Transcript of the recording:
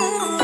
Ooh.